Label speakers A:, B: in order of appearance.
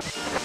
A: you